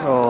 Oh.